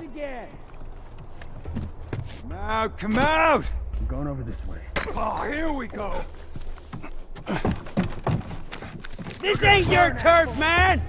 again. Come out, come out! I'm going over this way. Oh, here we go. This ain't your turf, man!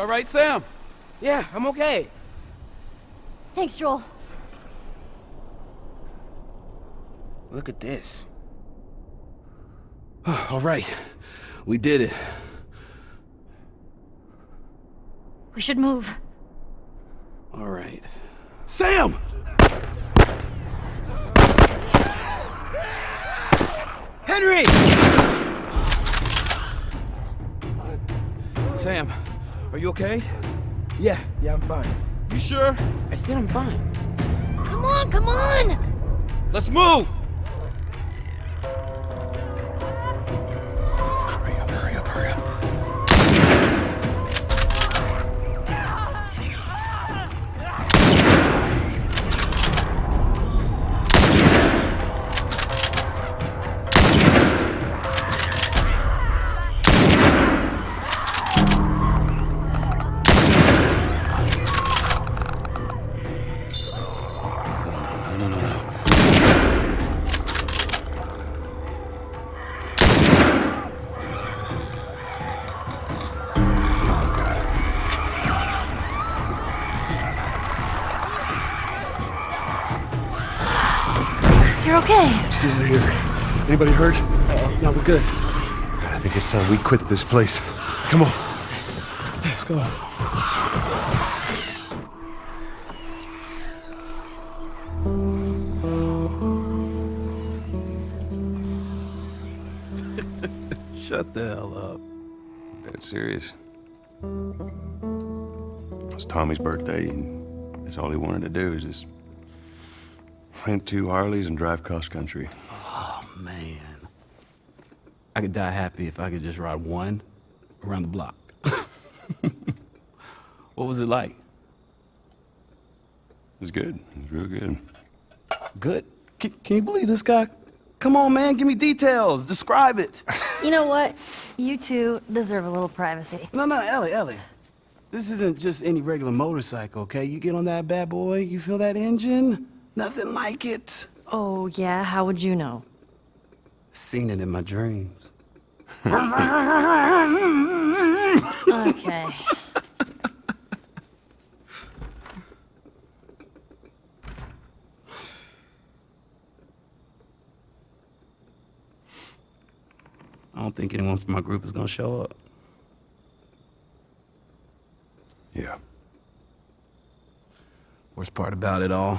You all right, Sam? Yeah, I'm okay. Thanks, Joel. Look at this. All right. We did it. We should move. All right. Sam! Henry! Sam, are you okay? Yeah, yeah, I'm fine. You sure? I said I'm fine. Come on, come on! Let's move! Hurry up, hurry up, hurry up. Still here. Anybody hurt? No, we're good. I think it's time we quit this place. Come on. Let's go. Shut the hell up. Dead serious. It's Tommy's birthday, and that's all he wanted to do is just rent two Harleys and drive cross country. Oh, man. I could die happy if I could just ride one around the block. what was it like? It was good. It was real good. Good? Can, can you believe this guy? Come on, man, give me details. Describe it. You know what? You two deserve a little privacy. No, no, Ellie, Ellie. This isn't just any regular motorcycle, okay? You get on that bad boy, you feel that engine? Nothing like it. Oh, yeah? How would you know? Seen it in my dreams. Okay. I don't think anyone from my group is gonna show up. Yeah. Worst part about it all,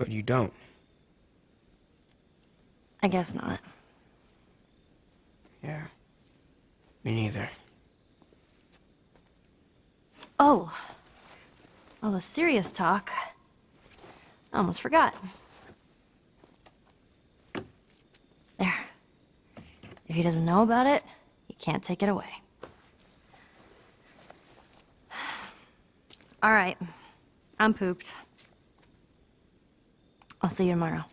But you don't. I guess not. Yeah. Me neither. Oh. All the serious talk. I almost forgot. There. If he doesn't know about it, he can't take it away. All right. I'm pooped. I'll see you tomorrow.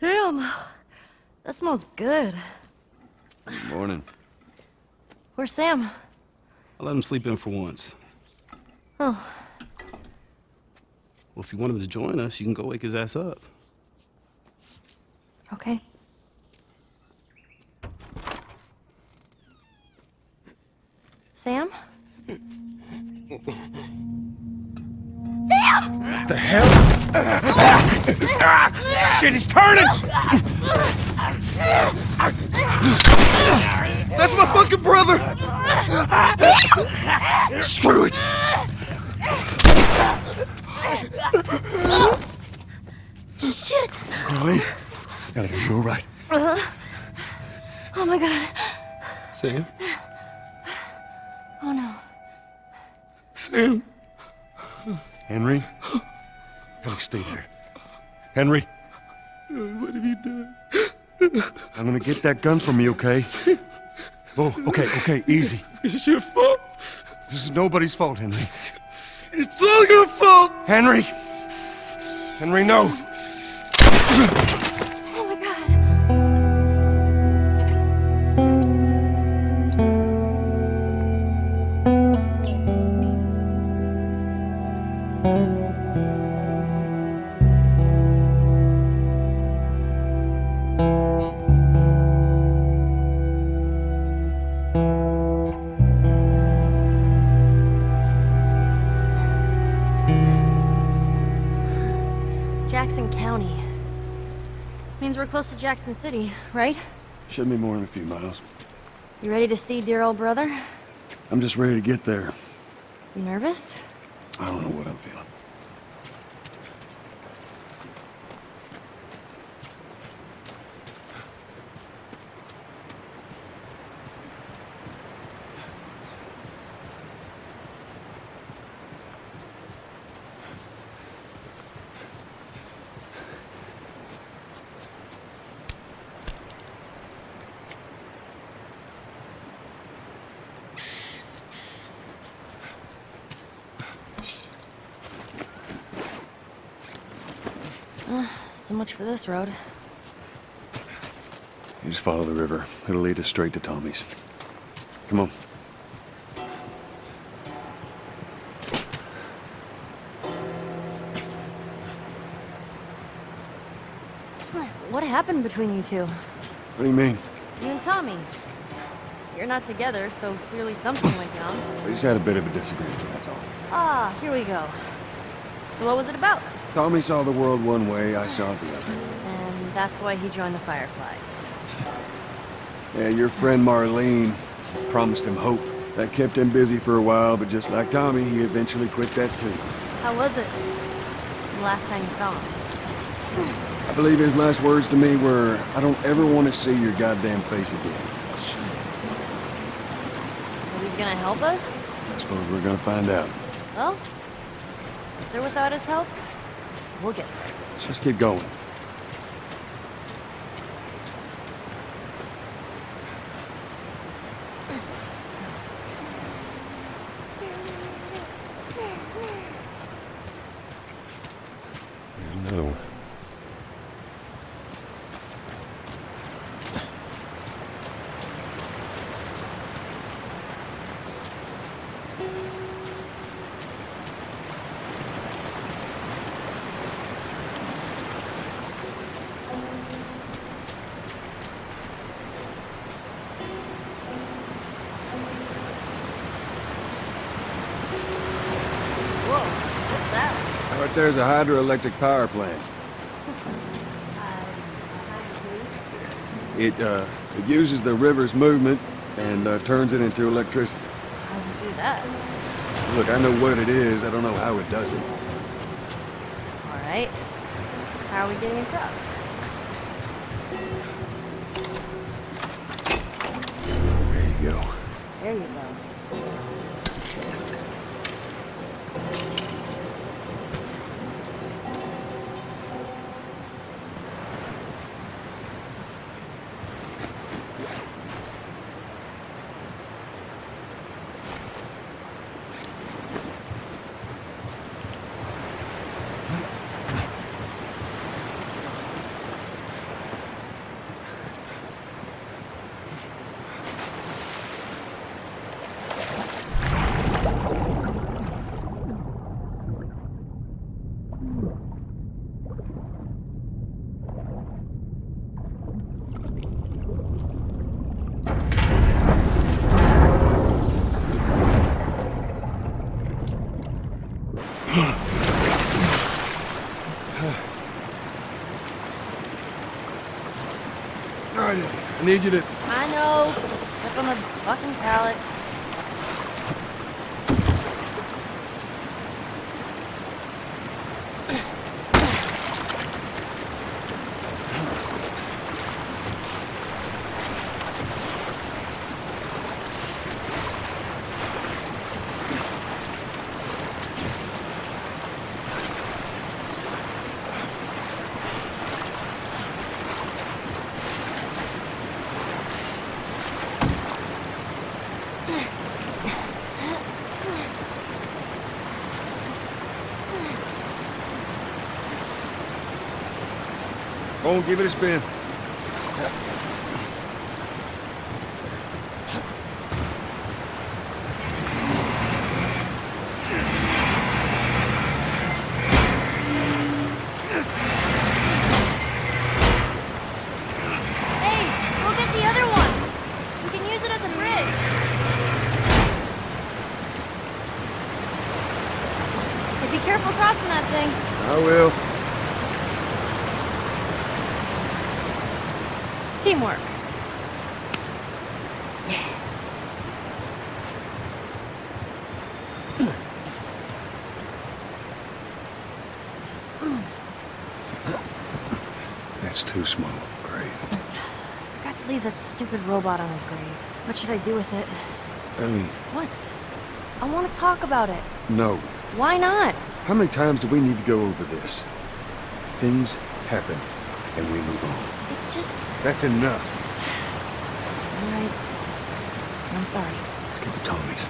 Damn. That smells good. Morning. Where's Sam? I let him sleep in for once. Oh, Well, if you want him to join us, you can go wake his ass up. Fucking brother! Screw it! Shit! Chloe? Ellie, are you all right? Uh-huh. Oh my god. Sam? Oh no. Sam? Henry? Ellie, stay there. Henry? What have you done? I'm gonna get that gun from you, okay? Oh, okay, okay, easy. It's your fault. This is nobody's fault, Henry. It's all your fault. Henry! Henry, no! close to Jackson City, right? Shouldn't be more than a few miles. You ready to see dear old brother? I'm just ready to get there. You nervous? I don't know what I'm feeling. So much for this road. You just follow the river. It'll lead us straight to Tommy's. Come on. What happened between you two? What do you mean? You and Tommy. You're not together, so clearly something went down. We just had a bit of a disagreement, that's all. Ah, here we go. So what was it about? Tommy saw the world one way, I saw it the other. And that's why he joined the Fireflies. Yeah, your friend Marlene promised him hope. That kept him busy for a while, but just like Tommy, he eventually quit that too. How was it? The last time you saw him? I believe his last words to me were, I don't ever want to see your goddamn face again. So he's gonna help us? I suppose we're gonna find out. Well, if they're without his help, we'll get there. Let's just keep going. Right there's a hydroelectric power plant. It, uh, it uses the river's movement and uh, turns it into electricity. How does it do that? Look, I know what it is. I don't know how it does it. All right. How are we getting across? There you go. There you go. I need you to... I know. Step on the fucking pallet. On, give it spin. That's too small. Great. Forgot to leave that stupid robot on his grave. What should I do with it? Ellie, What? I want to talk about it. no. Why not? How many times do we need to go over this? Things happen, and we move on. It's just. That's enough. All right. I'm sorry. Let's get to Tommy's.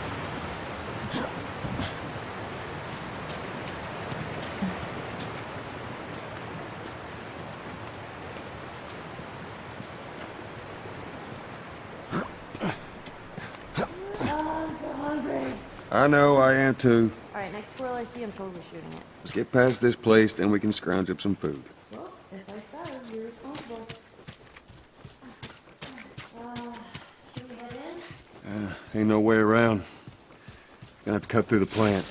I know, I am too. All right, next squirrel I see, I'm totally shooting it. Let's get past this place, then we can scrounge up some food. Well, if I starve, you're responsible. Uh, should we head in? Uh, ain't no way around. Gonna have to cut through the plant.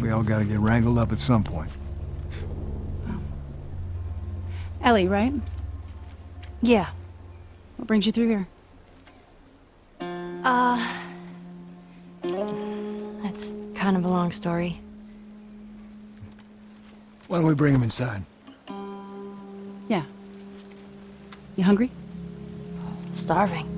We all gotta get wrangled up at some point. Ellie, right? yeah. What brings you through here? Uh. That's kind of a long story. Why don't we bring him inside? Yeah. You hungry? Starving.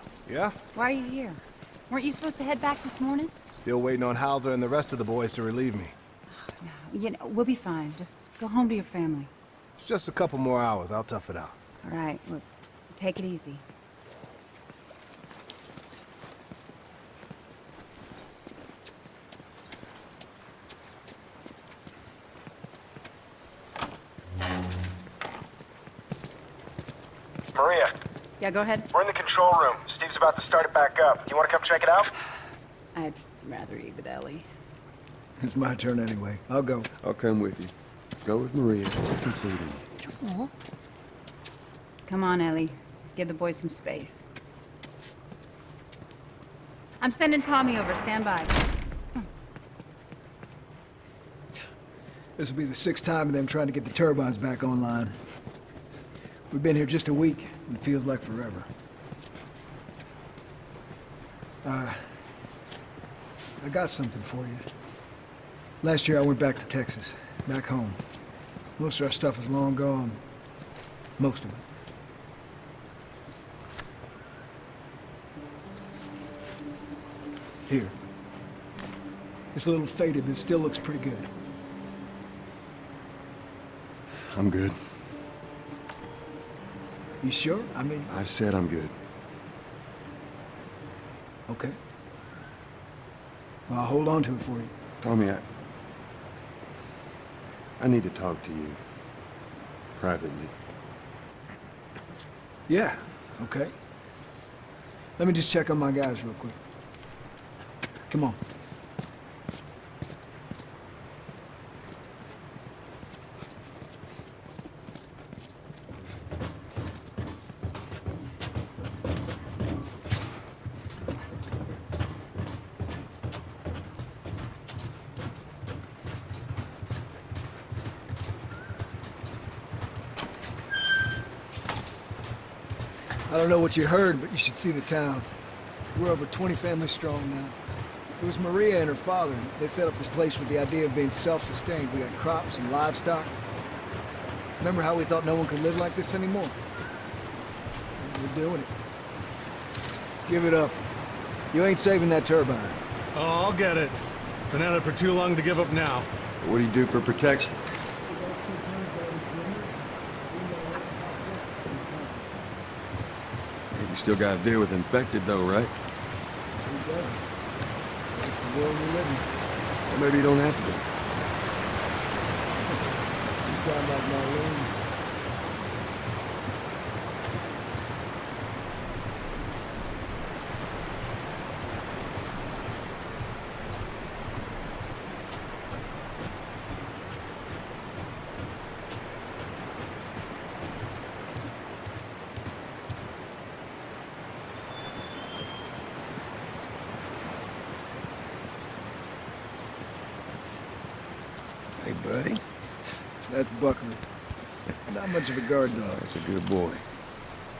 Yeah? Why are you here? Weren't you supposed to head back this morning? Still waiting on Hauser and the rest of the boys to relieve me. No, you know, we'll be fine. Just go home to your family. It's just a couple more hours. I'll tough it out. All right, well, take it easy. Maria, Yeah, go ahead. we're in the control room. Steve's about to start it back up. You want to come check it out? I'd rather eat with Ellie. It's my turn anyway. I'll go. I'll come with you. Go with Maria. Put some food in you. Come on, Ellie. Let's give the boys some space. I'm sending Tommy over. Stand by. This will be the sixth time of them trying to get the turbines back online. We've been here just a week, and it feels like forever. Uh, I got something for you. Last year I went back to Texas, back home. Most of our stuff is long gone. Most of it. Here. It's a little faded, but it still looks pretty good. I'm good. You sure? I mean, I've said I'm good. Okay. Well, I'll hold on to it for you. Tommy, I... I need to talk to you. Privately. Yeah, okay. Let me just check on my guys real quick. Come on. Don't know what you heard, but you should see the town. We're over 20 families strong now. It was Maria and her father. They set up this place with the idea of being self-sustained. We got crops and livestock. Remember how we thought no one could live like this anymore? We're doing it. Give it up. You ain't saving that turbine. Oh, I'll get it. Been at it for too long to give up now. What do you do for protection? Still got to deal with infected, though, right? Maybe you don't have to buddy. That's Buckley. Not much of a guard dog, That's a good boy.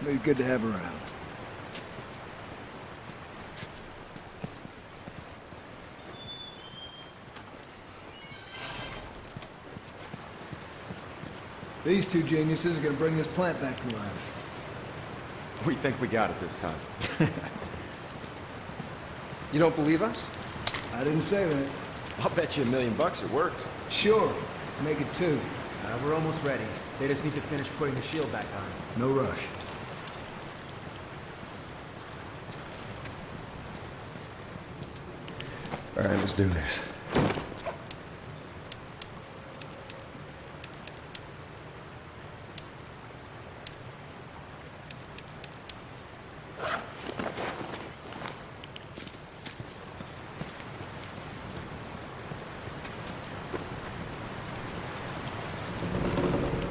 but he's good to have around. These two geniuses are gonna bring this plant back to life. We think we got it this time. you don't believe us? I didn't say that. I'll bet you a million bucks it works. Sure, make it two. Uh, we're almost ready. They just need to finish putting the shield back on. No rush. All right, let's do this.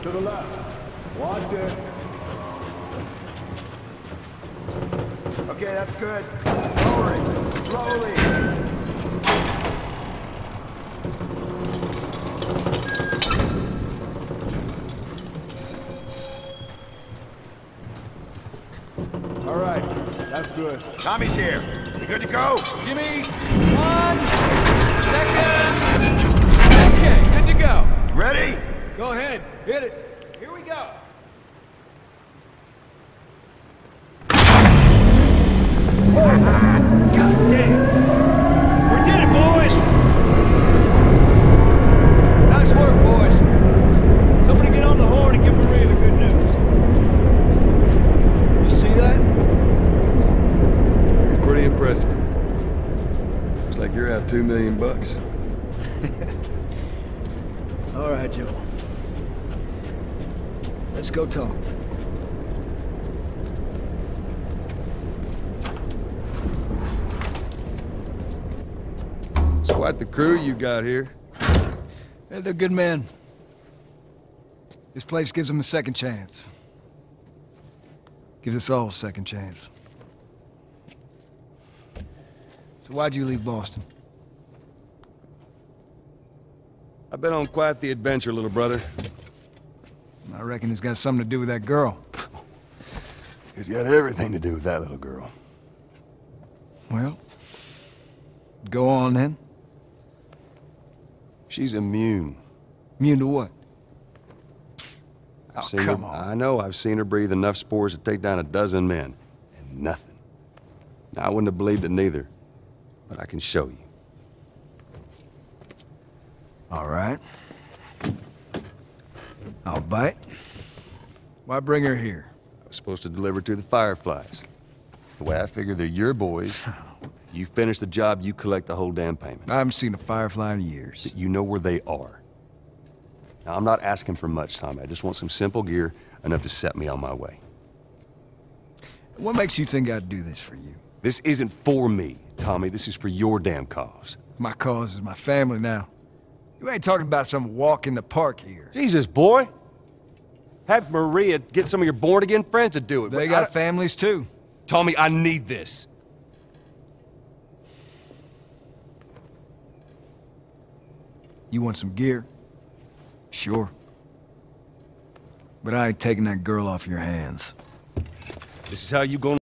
to the left. Watch it. Okay, that's good. Slowly, slowly. All right, that's good. Tommy's here. You good to go? Me one second. Okay, good to go. Ready? Go ahead, hit it. Here we go. God damn. We did it, boys. Nice work, boys. Somebody get on the horn and give Maria the good news. You see that? It's pretty impressive. Looks like you're out two million bucks. All right, Joe. Let's go talk. It's quite the crew you got here. Hey, they're good men. This place gives them a second chance. Gives us all a second chance. So why'd you leave Boston? I've been on quite the adventure, little brother. I reckon it's got something to do with that girl. It's got everything to do with that little girl. Well, go on then. She's immune. Immune to what? Oh, seen her- on. I know. I've seen her breathe enough spores to take down a dozen men. And nothing. Now, I wouldn't have believed it neither. But I can show you. All right. I'll bite. Why bring her here? I was supposed to deliver to the Fireflies. The way I figure they're your boys. You finish the job, you collect the whole damn payment. I haven't seen a Firefly in years. You know where they are. Now, I'm not asking for much, Tommy. I just want some simple gear, enough to set me on my way. What makes you think I'd do this for you? This isn't for me, Tommy. This is for your damn cause. My cause is my family now. You ain't talking about some walk in the park here. Jesus, boy. Have Maria get some of your born-again friends to do it. They got families too. Tommy, I need this. You want some gear? Sure. But I ain't taking that girl off your hands. This is how you gonna